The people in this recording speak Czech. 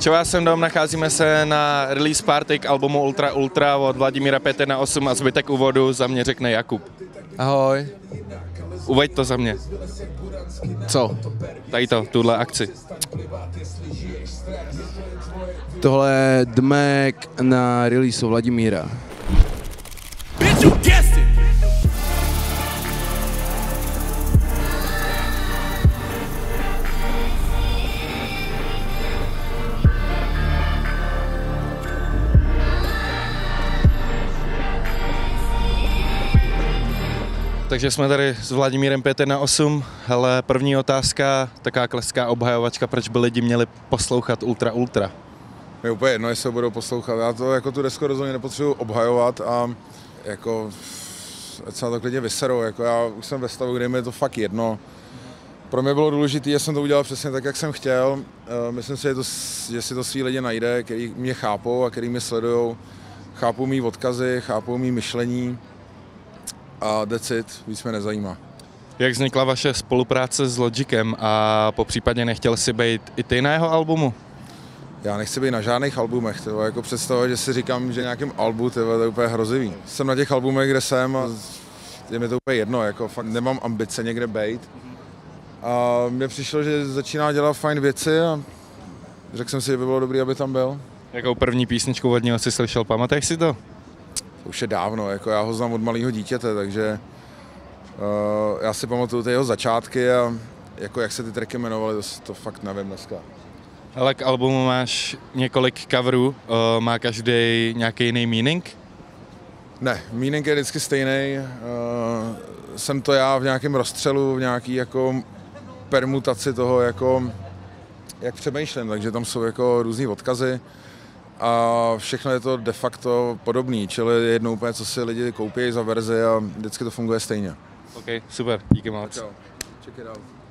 Čau, já jsem Dom, nacházíme se na release party k albumu Ultra Ultra od Vladimíra 5 na 8 a zbytek úvodu za mě řekne Jakub. Ahoj. Uveď to za mě. Co? Tady to, tuhle akci. Tohle je Dmek na release Vladimíra. Takže jsme tady s Vladimírem 5 na 8. Hele, první otázka, taká klasická obhajovačka, proč by lidi měli poslouchat Ultra Ultra? Je úplně jedno, jestli ho budou poslouchat. Já to jako tu desku rozhodně nepotřebuji obhajovat a jako ať se na to klidně vyserou. Jako já už jsem ve stavu, kde mi je to fakt jedno. Pro mě bylo důležité, že jsem to udělal přesně tak, jak jsem chtěl. Eh, Myslím si, že, to, že si to svý lidi najde, který mě chápou a který mě sledují. Chápou mý odkazy, chápou mý myšlení a decit, víc mě nezajímá. Jak vznikla vaše spolupráce s Logicem a po případě nechtěl si být i ty na jeho albumu? Já nechci být na žádných albumech, tyvo, jako představovat, že si říkám, že nějakým albu, tyvo, to je úplně hrozivý. Jsem na těch albumech, kde jsem a je mi to úplně jedno, jako fakt nemám ambice někde být. A mně přišlo, že začíná dělat fajn věci a řekl jsem si, že by bylo dobré, aby tam byl. Jakou první písničku od něho si slyšel, pamatuješ si to? To už je dávno, jako já ho znám od malého dítěte, takže uh, já si pamatuju ty jeho začátky a jako jak se ty tracky jmenovaly, to, to fakt nevím dneska. Ale k albumu máš několik coverů, o, má každý nějaký jiný meaning? Ne, meaning je vždycky stejný. Uh, jsem to já v nějakém rozstřelu, v nějaký jako permutaci toho, jako, jak přemýšlím, takže tam jsou jako různý odkazy a všechno je to de facto podobný, čili je jedno úplně, co si lidi koupí za verzi a vždycky to funguje stejně. OK, super, díky moc. Check it out.